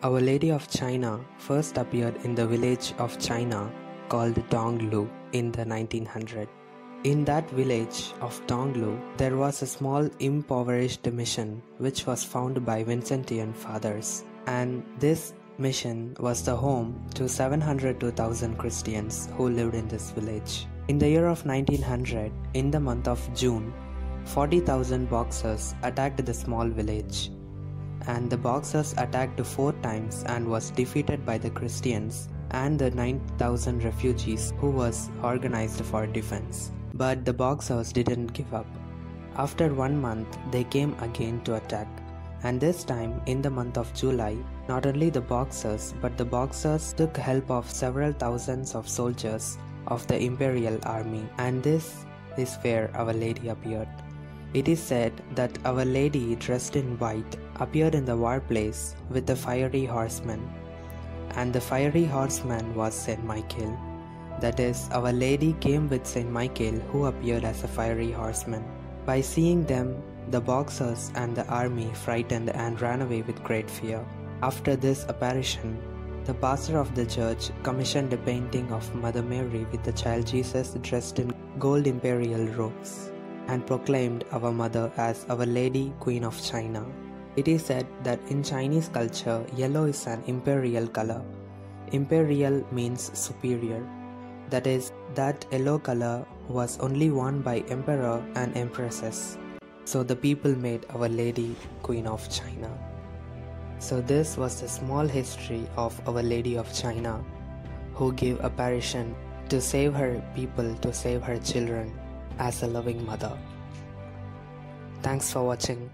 Our Lady of China first appeared in the village of China called Donglu in the 1900. In that village of Donglu, there was a small impoverished mission which was founded by Vincentian fathers, and this mission was the home to 700 to 1000 Christians who lived in this village. In the year of 1900, in the month of June, 40,000 Boxers attacked the small village and the Boxers attacked four times and was defeated by the Christians and the 9000 refugees who was organized for defense. But the Boxers didn't give up. After one month, they came again to attack. And this time, in the month of July, not only the Boxers but the Boxers took help of several thousands of soldiers of the Imperial Army. And this is where Our Lady appeared. It is said that Our Lady dressed in white appeared in the war place with the fiery horseman. And the fiery horseman was Saint Michael. That is, Our Lady came with Saint Michael who appeared as a fiery horseman. By seeing them, the Boxers and the army frightened and ran away with great fear. After this apparition, the pastor of the church commissioned a painting of Mother Mary with the child Jesus dressed in gold imperial robes and proclaimed our mother as Our Lady Queen of China. It is said that in Chinese culture, yellow is an imperial color. Imperial means superior. That is, that yellow color was only worn by emperor and empresses. So the people made Our Lady Queen of China. So this was the small history of Our Lady of China, who gave apparition to save her people, to save her children as a loving mother. Thanks for watching.